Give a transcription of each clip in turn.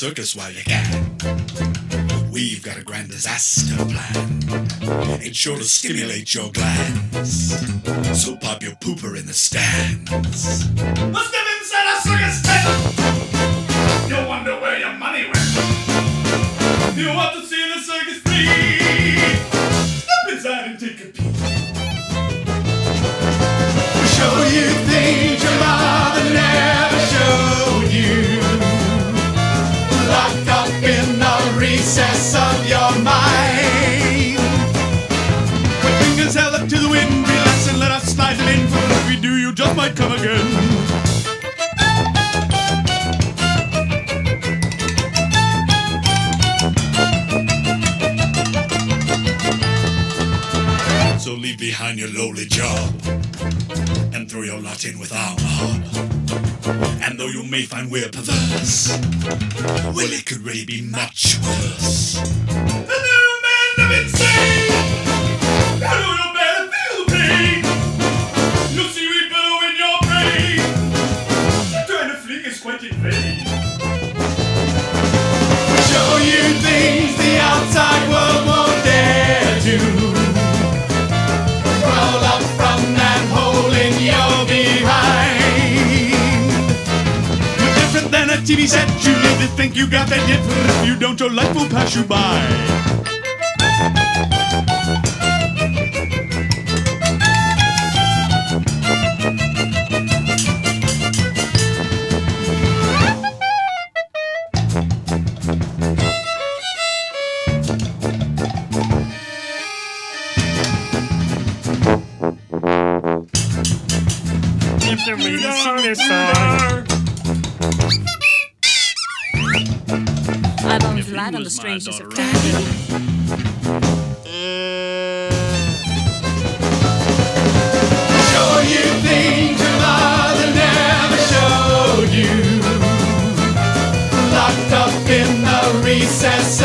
circus while you can. We've got a grand disaster plan. It's sure to stimulate your glands. So pop your pooper in the stands. Let's step inside a circus tent. You wonder where your money went. You want to see the circus free? Step inside and take a peek. Recess of your mind. Put fingers held up to the wind, relax and let us slide them in. For if we do, you just might come again. So leave behind your lowly job and throw your lot in with our mob. And though you may find we're perverse, well, it could really be much worse. Set. You need to think you got that. But if you don't, your life will pass you by. After we sing this song. I've always relied on the strangeness of character. Show you things your mother never showed you. Locked up in the recess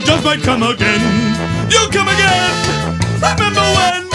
you just might come again. You'll come again. Remember when?